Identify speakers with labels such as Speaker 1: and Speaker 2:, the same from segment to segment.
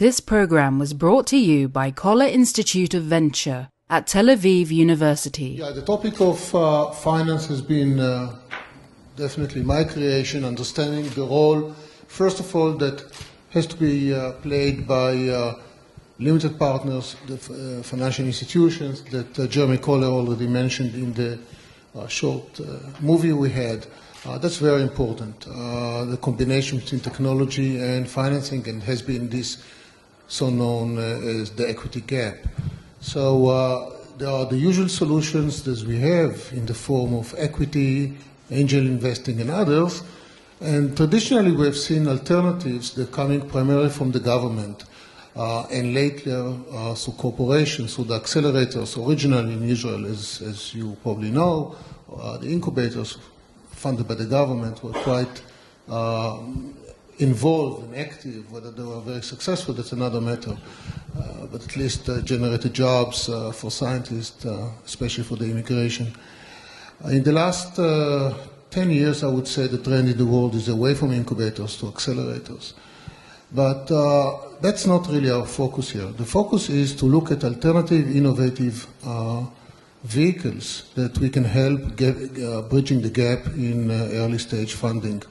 Speaker 1: This program was brought to you by Coller Institute of Venture at Tel Aviv University.
Speaker 2: Yeah, the topic of uh, finance has been uh, definitely my creation, understanding the role, first of all, that has to be uh, played by uh, limited partners, the uh, financial institutions that uh, Jeremy Coller already mentioned in the short movie we had. that's very important. the combination between technology and financing and has been this so known as the equity gap. So uh, there are the usual solutions that we have in the form of equity, angel investing, and others. And traditionally, we have seen alternatives that are coming primarily from the government, uh, and lately uh, through corporations, through the accelerators. Originally in Israel, as, as you probably know, uh, the incubators funded by the government were quite uh, involved and active. Whether they were very successful, that's another matter. Uh, but at least uh, generated jobs uh, for scientists, especially for the immigration. in the last 10 years, I would say the trend in the world is away from incubators to accelerators. But uh, that's not really our focus here. The focus is to look at alternative, innovative uh, vehicles that we can help get, uh, bridging the gap in early stage funding.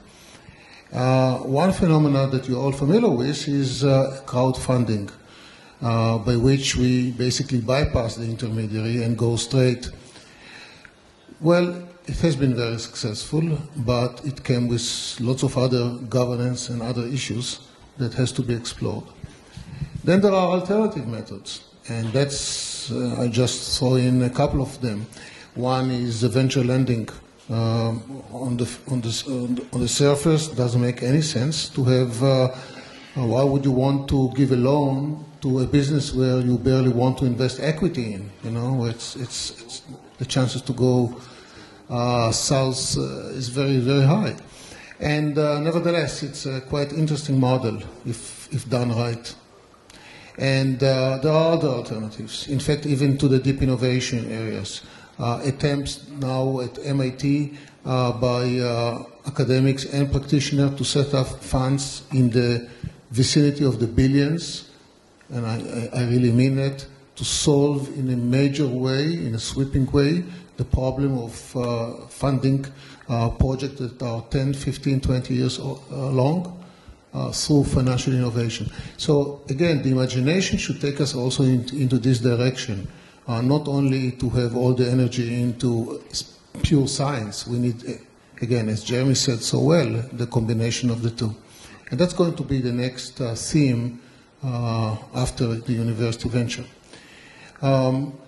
Speaker 2: One phenomenon that you're all familiar with is crowdfunding uh, by which we basically bypass the intermediary and go straight. Well, it has been very successful, but it came with lots of other governance and other issues that has to be explored. Then there are alternative methods, and that's uh, I just throw in a couple of them. One is venture lending. Uh, on, the, on, the, on the surface, doesn't make any sense to have. Uh, why would you want to give a loan to a business where you barely want to invest equity in. You know, it's, it's, it's the chances to go uh, south uh, is very, very high. And uh, nevertheless, it's a quite interesting model if, if done right. And uh, there are other alternatives. In fact, even to the deep innovation areas. Uh, attempts now at MIT uh, by academics and practitioners to set up funds in the vicinity of the billions and I, I, really mean it, to solve in a major way, in a sweeping way, the problem of uh, funding uh, projects that are 10, 15, 20 years uh, long uh, through financial innovation. So again, the imagination should take us also in, into this direction, uh, not only to have all the energy into pure science. We need, uh, again, as Jeremy said so well, the combination of the two. And that's going to be the next theme uh, after the university venture. Um,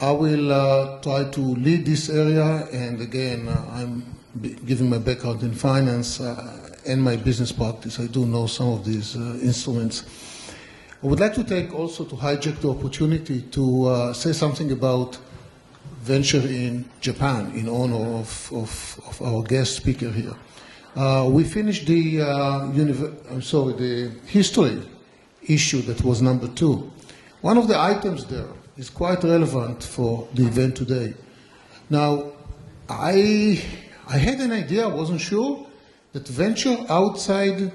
Speaker 2: I will uh, try to lead this area, and again, uh, I'm given my background in finance and my business practice. I do know some of these instruments. I would like to take also to hijack the opportunity to uh, say something about venture in Japan in honor of, of, of our guest speaker here. Uh, we finished the, uh, sorry, the history issue that was number two. One of the items there is quite relevant for the event today. Now, I, I had an idea, I wasn't sure, that venture outside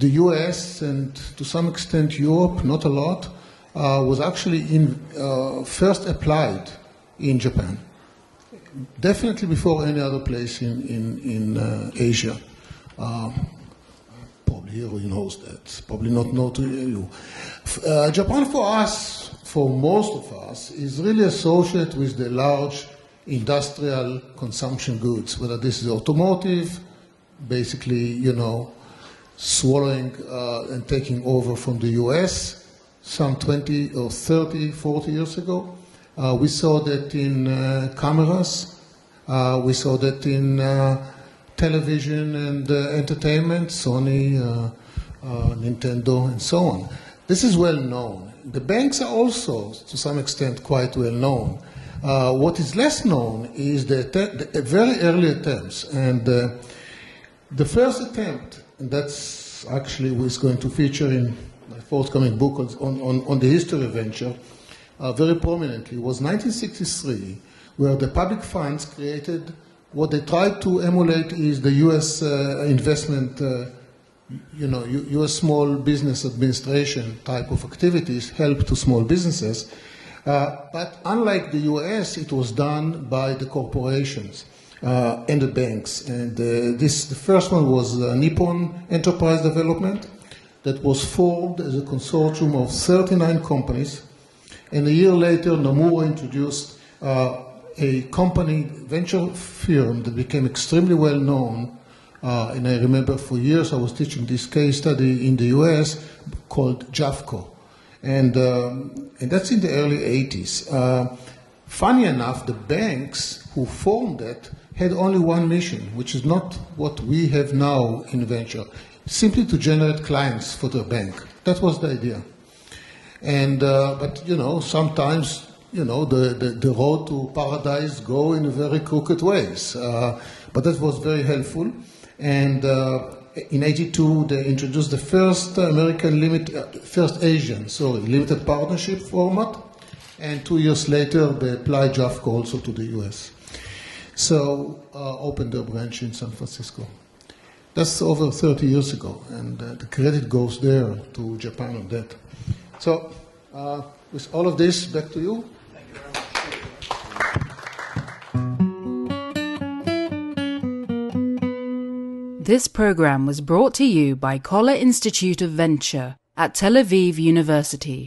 Speaker 2: the US and to some extent Europe, not a lot, uh, was actually in, uh, first applied in Japan. Definitely before any other place in, in, in uh, Asia. Uh, here who knows that, probably not know to you. Uh, Japan for us, for most of us, is really associated with the large industrial consumption goods, whether this is automotive, basically, you know, swallowing uh, and taking over from the US some 20 or 30, 40 years ago. Uh, we saw that in uh, cameras, uh, we saw that in uh, television and uh, entertainment, Sony, Nintendo, and so on. This is well known. The banks are also, to some extent, quite well known. What is less known is the, the very early attempts. And the first attempt, and that's actually what's going to feature in my forthcoming book on, on, on the history of venture, uh, very prominently, was 1963, where the public funds created what they tried to emulate is the US uh, investment uh, you know, U.S. small business administration type of activities help to small businesses. Uh, but unlike the U.S., it was done by the corporations uh, and the banks. And uh, this, the first one was Nippon Enterprise Development, that was formed as a consortium of 39 companies. And a year later, Nomura introduced uh, a company, venture firm that became extremely well known. Uh, and I remember for years I was teaching this case study in the US called JAFCO. And, um, and that's in the early 80s. Uh, funny enough, the banks who formed that had only one mission, which is not what we have now in venture, simply to generate clients for the bank. That was the idea. And, uh, but, you know, sometimes you know, the, the, the, road to paradise go in very crooked ways. Uh, but that was very helpful. And uh, in 82, they introduced the first American limit, uh, first Asian, sorry, limited partnership format. And two years later, they applied JAFCO also to the US. So, uh, opened their branch in San Francisco. That's over 30 years ago, and uh, the credit goes there to Japan on that. So, uh, with all of this, back to you.
Speaker 1: This program was brought to you by Coller Institute of Venture at Tel Aviv University.